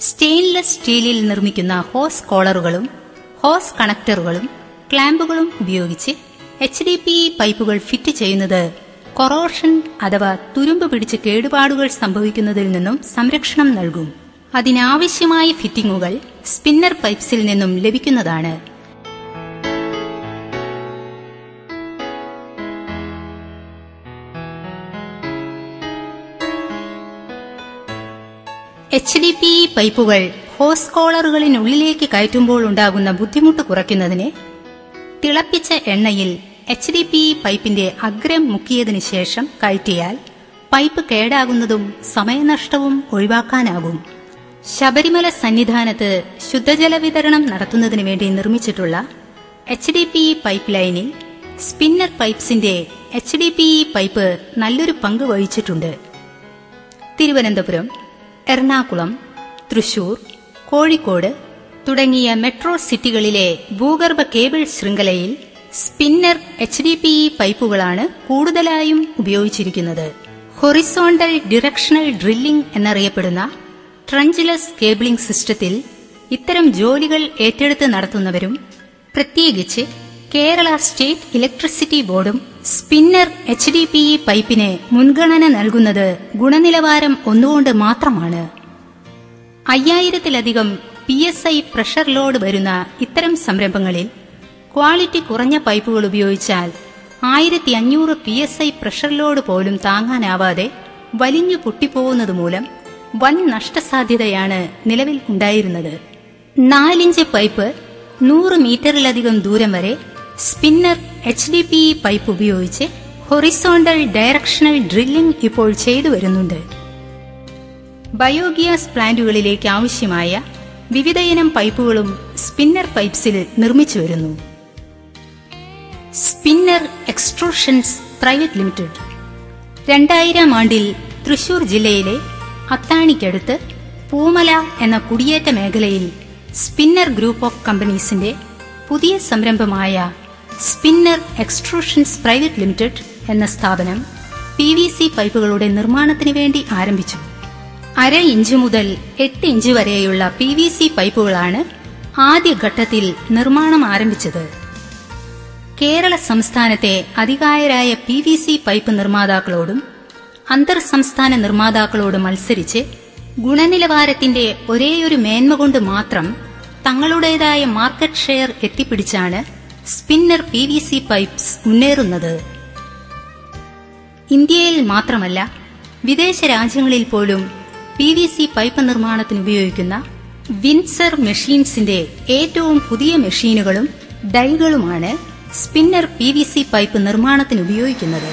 Stainless സ്റ്റീലിൽ നിർമ്മിക്കുന്ന ഹോസ് കോളറുകളും ഹോസ് കണക്ടറുകളും ക്ലാമ്പുകളും ഉപയോഗിച്ച് എച്ച് ഡി പി പൈപ്പുകൾ ഫിറ്റ് ചെയ്യുന്നത് കൊറോഷൻ അഥവാ തുരുമ്പ് പിടിച്ച് കേടുപാടുകൾ സംഭവിക്കുന്നതിൽ നിന്നും സംരക്ഷണം നൽകും. അതിനാവശ്യമായ ഫിറ്റിംഗുകൾ സ്പിന്നർ പൈപ്സിൽ നിന്നും ലഭിക്കുന്നതാണ് എച്ച് ഡി പി പൈപ്പുകൾ ഹോസ് കോളറുകളിനുള്ളിലേക്ക് കയറ്റുമ്പോൾ ഉണ്ടാകുന്ന ബുദ്ധിമുട്ട് കുറയ്ക്കുന്നതിന് തിളപ്പിച്ച എണ്ണയിൽ എച്ച് ഡി പി പൈപ്പിന്റെ അഗ്രം മുക്കിയതിനു ശേഷം കയറ്റിയാൽ പൈപ്പ് കേടാകുന്നതും സമയനഷ്ടവും ഒഴിവാക്കാനാകും. ശബരിമല സന്നിധാനത്ത് ശുദ്ധജല വിതരണം നടത്തുന്നതിനു വേണ്ടി നിർമ്മിച്ചിട്ടുള്ള എച്ച് ഡി പി പൈപ്പ് ലൈനിൽ സ്പിന്നർ പൈപ്സിന്റെ എച്ച് ഡി പി പൈപ്പ് നല്ലൊരു പങ്ക് വഹിച്ചിട്ടുണ്ട്. തിരുവനന്തപുരം എറണാകുളം തൃശൂർ കോഴിക്കോട് തുടങ്ങിയ മെട്രോ സിറ്റികളിലെ ഭൂഗർഭ കേബിൾ ശൃംഖലയിൽ spinner H D P E പൈപ്പുകളാണ് കൂടുതലായും ഉപയോഗിച്ചിരിക്കുന്നത്. ഹൊറിസോണ്ടൽ ഡിറക്ഷണൽ ഡ്രില്ലിംഗ് എന്നറിയപ്പെടുന്ന ട്രഞ്ചിലസ് കേബിളിംഗ് സിസ്റ്റത്തിൽ ഇത്തരം ജോലികൾ ഏറ്റെടുത്ത് നടത്തുന്നവരും പ്രത്യേകിച്ച് കേരള സ്റ്റേറ്റ് ഇലക്ട്രിസിറ്റി ബോർഡും spinner H D P E പൈപ്പിന് മുൻഗണന നൽകുന്നത് ഗുണനിലവാരം ഒന്നുകൊണ്ട് മാത്രമാണ്. അയ്യായിരത്തിലധികം P S I pressure load വരുന്ന ഇത്തരം സംരംഭങ്ങളിൽ ക്വാളിറ്റി കുറഞ്ഞ പൈപ്പുകൾ ഉപയോഗിച്ചാൽ ആയിരത്തി അഞ്ഞൂറ് P S I pressure load പോലും താങ്ങാനാവാതെ വലിഞ്ഞു പൊട്ടിപ്പോകുന്നത് മൂലം വൻ നഷ്ടസാധ്യതയാണ് നിലവിൽ ഉണ്ടായിരുന്നത്. നാലിഞ്ച് പൈപ്പ് നൂറ് മീറ്ററിലധികം ദൂരം വരെ spinner H D P pipe ഉപയോഗിച്ച് ഹൊറിസോണ്ടൽ ഡയറക്ഷണൽ ഡ്രില്ലിംഗ് ഇപ്പോൾ ചെയ്തു വരുന്നുണ്ട്. ബയോഗ്യാസ് പ്ലാന്റുകളിലേക്ക് ആവശ്യമായ വിവിധയിനം പൈപ്പുകളും സ്പിന്നർ പൈപ്സിൽ നിർമ്മിച്ചു വരുന്നു. Spinner extrusions private limited. രണ്ടായിരം ആണ്ടിൽ തൃശൂർ ജില്ലയിലെ അത്താണിക്കടുത്ത് പൂമല എന്ന കുടിയേറ്റ മേഖലയിൽ സ്പിന്നർ ഗ്രൂപ്പ് ഓഫ് കമ്പനീസിന്റെ പുതിയ സംരംഭമായ സ്പിന്നർ എക്സ്ട്രൂഷൻസ് പ്രൈവറ്റ് ലിമിറ്റഡ് എന്ന സ്ഥാപനം പി വി സി പൈപ്പുകളുടെ നിർമ്മാണത്തിന് വേണ്ടി ആരംഭിച്ചു. അര ഇഞ്ച് മുതൽ എട്ട് ഇഞ്ച് വരെയുള്ള പി വി സി പൈപ്പുകളാണ് ആദ്യഘട്ടത്തിൽ നിർമ്മാണം ആരംഭിച്ചത്. കേരള സംസ്ഥാനത്തെ അധികായരായ പി വി സി പൈപ്പ് നിർമ്മാതാക്കളോടും അന്തർ സംസ്ഥാന നിർമ്മാതാക്കളോടും മത്സരിച്ച് ഗുണനിലവാരത്തിന്റെ ഒരേയൊരു മേന്മ കൊണ്ട് മാത്രം തങ്ങളുടേതായ market share എത്തിപ്പിടിച്ചാണ് spinner P V C pipes മുന്നേറുന്നത്. ഇന്ത്യയിൽ മാത്രമല്ല വിദേശ രാജ്യങ്ങളിൽ പോലും പി വി സി പൈപ്പ് നിർമ്മാണത്തിന് ഉപയോഗിക്കുന്ന വിൻസർ മെഷീൻസിന്റെ ഏറ്റവും പുതിയ മെഷീനുകളും ഡൈകളുമാണ് spinner P V C pipe നിർമ്മാണത്തിന് ഉപയോഗിക്കുന്നത്.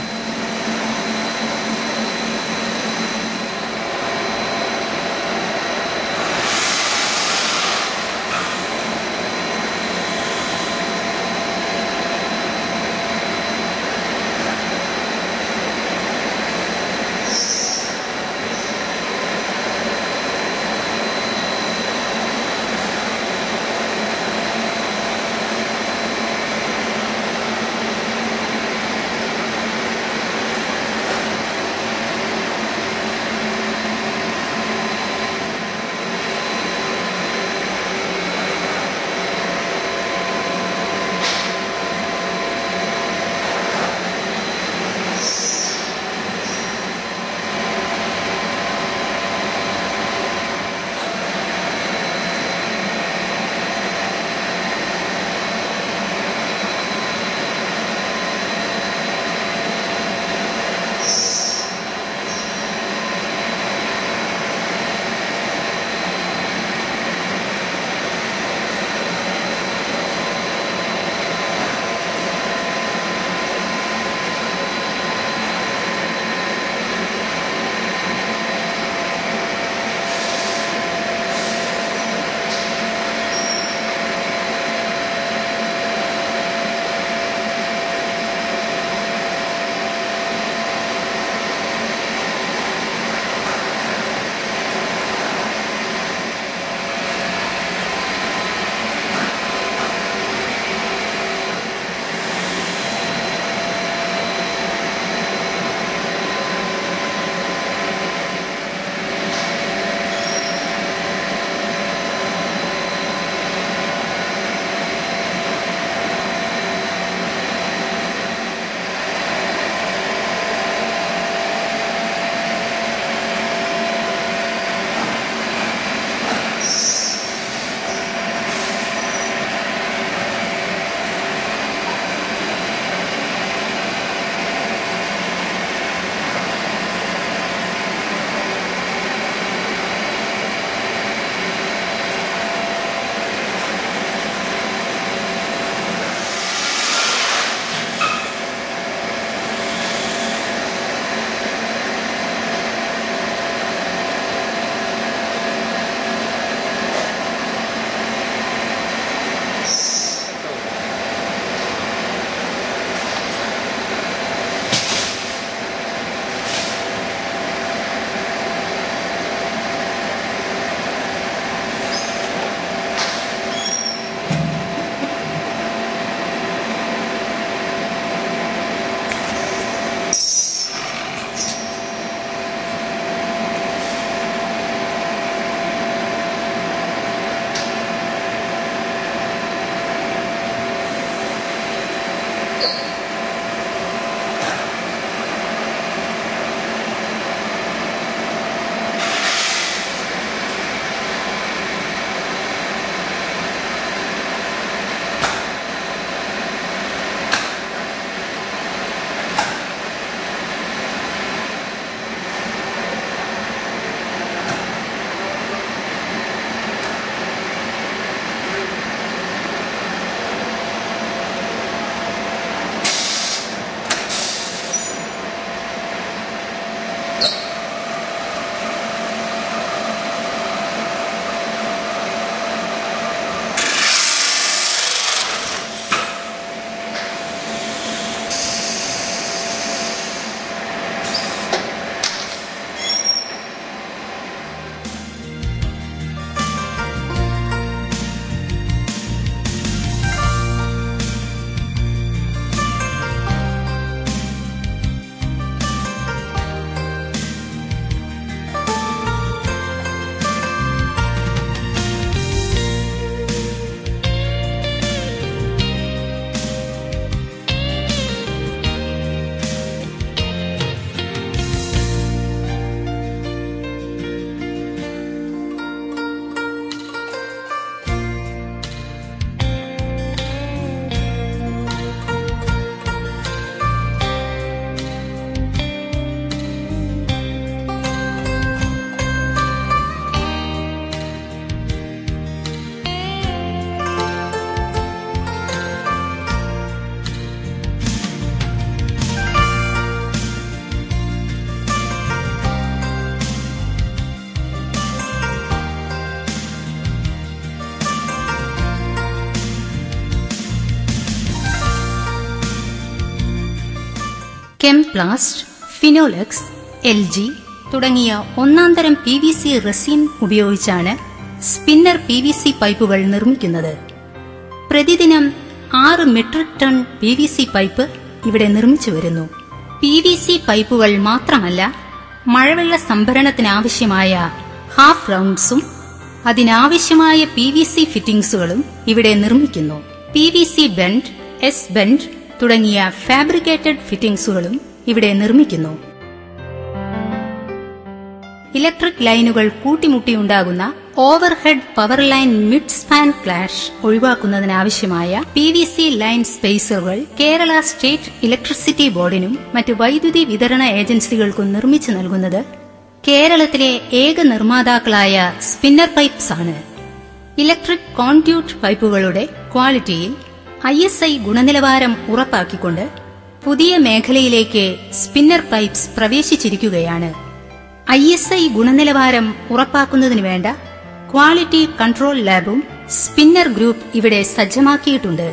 കെംപ്ലാസ്റ്റ് ഫിനോലെക്സ് എൽ ജി തുടങ്ങിയ ഒന്നാംതരം പി വി സി റെസിൻ ഉപയോഗിച്ചാണ് സ്പിന്നർ പി വി സി പൈപ്പുകൾ നിർമ്മിക്കുന്നത്. പ്രതിദിനം ആറ് metric ton P V C pipe ഇവിടെ നിർമ്മിച്ചു വരുന്നു. പി വി സി പൈപ്പുകൾ മാത്രമല്ല മഴവെള്ള സംഭരണത്തിനാവശ്യമായ ഹാഫ് റൗണ്ട്സും അതിനാവശ്യമായ പി വി സി ഫിറ്റിംഗ്സുകളും ഇവിടെ നിർമ്മിക്കുന്നു. P V C bend S bend തുടങ്ങിയ ഫാബ്രിക്കേറ്റഡ് ഫിറ്റിംഗ്സുകളും ഇവിടെ നിർമ്മിക്കുന്നു. ഇലക്ട്രിക് ലൈനുകൾ കൂട്ടിമുട്ടിയുണ്ടാകുന്ന overhead power line mid span clash ഒഴിവാക്കുന്നതിനാവശ്യമായ P V C line സ്പേസറുകൾ കേരള സ്റ്റേറ്റ് ഇലക്ട്രിസിറ്റി ബോർഡിനും മറ്റു വൈദ്യുതി വിതരണ ഏജൻസികൾക്കും നിർമ്മിച്ചു നൽകുന്നത് കേരളത്തിലെ ഏക നിർമ്മാതാക്കളായ സ്പിന്നർ പൈപ്സ് ആണ് ഇലക്ട്രിക് കോൺഡ്യൂട്ട് പൈപ്പുകളുടെ ക്വാളിറ്റിയിൽ ഐ എസ് ഐ ഗുണനിലവാരം ഉറപ്പാക്കിക്കൊണ്ട് പുതിയ മേഖലയിലേക്ക് സ്പിന്നർ പൈപ്സ് പ്രവേശിച്ചിരിക്കുകയാണ്. ഐ എസ് ഐ ഗുണനിലവാരം ഉറപ്പാക്കുന്നതിന് വേണ്ട ക്വാളിറ്റി കൺട്രോൾ ലാബും സ്പിന്നർ ഗ്രൂപ്പ് ഇവിടെ സജ്ജമാക്കിയിട്ടുണ്ട്.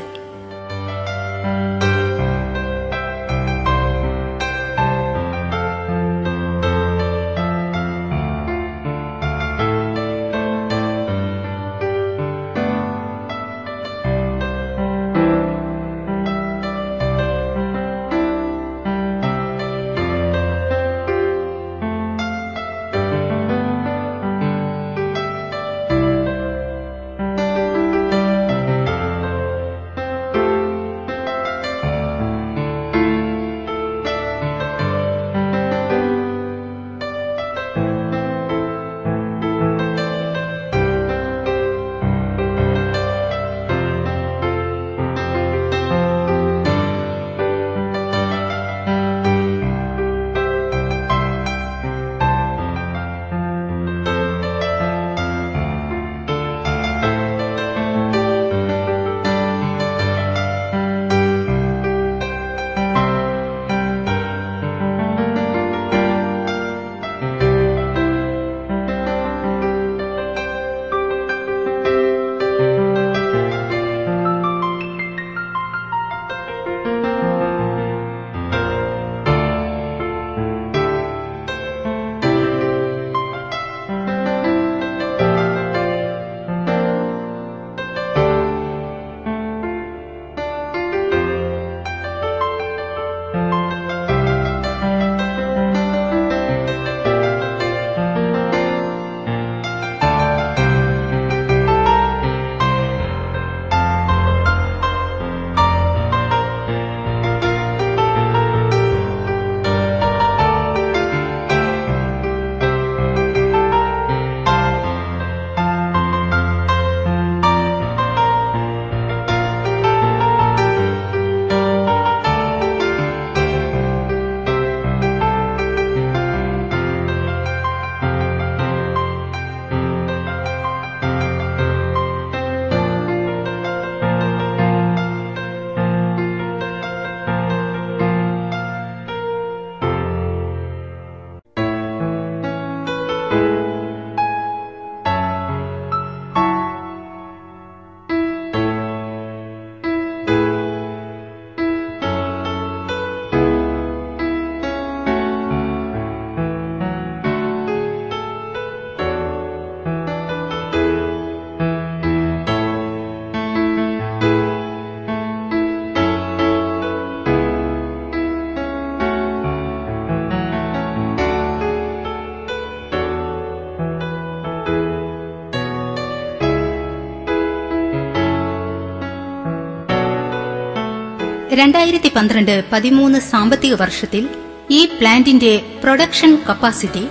രണ്ടായിരത്തി പന്ത്രണ്ട് പതിമൂന്ന് സാമ്പത്തിക വർഷത്തിൽ ഈ പ്ലാന്റിന്റെ പ്രൊഡക്ഷൻ കപ്പാസിറ്റി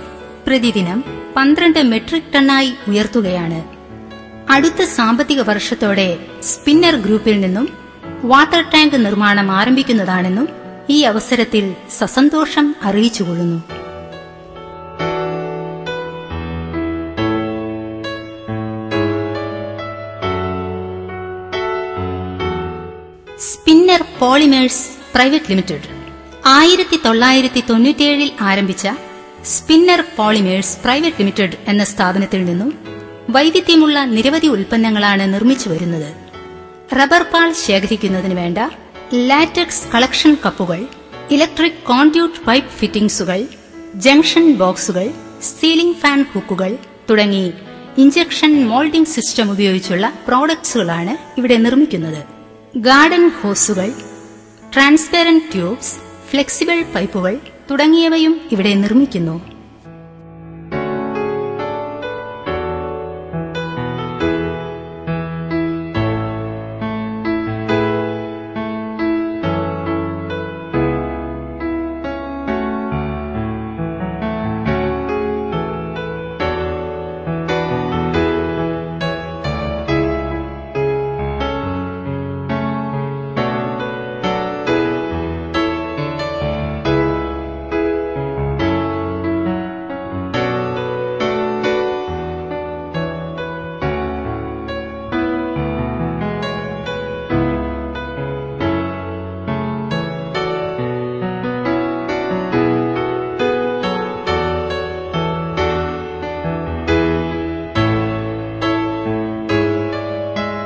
പ്രതിദിനം പന്ത്രണ്ട് മെട്രിക് ടണ്ണായി ഉയർത്തുകയാണ്. അടുത്ത സാമ്പത്തിക വർഷത്തോടെ സ്പിന്നർ ഗ്രൂപ്പിൽ നിന്നും വാട്ടർ ടാങ്ക് നിർമ്മാണം ആരംഭിക്കുന്നതാണെന്നും ഈ അവസരത്തിൽ സസന്തോഷം അറിയിച്ചുകൊള്ളുന്നു. Spinner polymers private limited. ആയിരത്തി തൊള്ളായിരത്തി തൊണ്ണൂറ്റിയേഴിൽ ആരംഭിച്ച സ്പിന്നർ പോളിമേഴ്സ് പ്രൈവറ്റ് ലിമിറ്റഡ് എന്ന സ്ഥാപനത്തിൽ നിന്നും വൈവിധ്യമുള്ള നിരവധി ഉൽപ്പന്നങ്ങളാണ് നിർമ്മിച്ചു വരുന്നത്. റബ്ബർ പാൽ ശേഖരിക്കുന്നതിന് വേണ്ട ലാറ്റക്സ് കളക്ഷൻ കപ്പുകൾ ഇലക്ട്രിക് കോൺഡ്യൂട്ട് പൈപ്പ് ഫിറ്റിംഗ്സുകൾ ജംഗ്ഷൻ ബോക്സുകൾ സീലിംഗ് ഫാൻ ഹുക്കുകൾ തുടങ്ങി ഇഞ്ചക്ഷൻ മോൾഡിംഗ് സിസ്റ്റം ഉപയോഗിച്ചുള്ള പ്രോഡക്ട്സുകളാണ് ഇവിടെ നിർമ്മിക്കുന്നത്. ഗാർഡൻ ഹോസുകൾ ട്രാൻസ്പെറന്റ് ട്യൂബ്സ് ഫ്ലെക്സിബിൾ പൈപ്പുകൾ തുടങ്ങിയവയും ഇവിടെ നിർമ്മിക്കുന്നു.